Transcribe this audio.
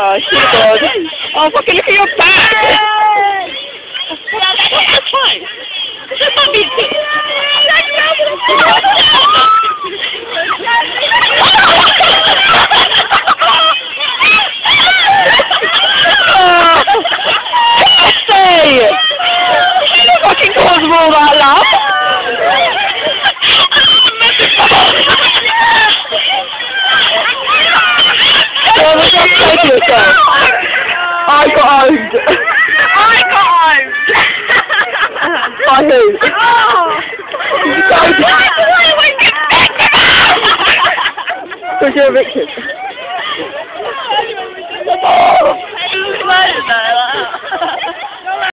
Oh, she good. Oh, fucking look at your back. I got owned. I got owned. By? Oh. You got you're a victim.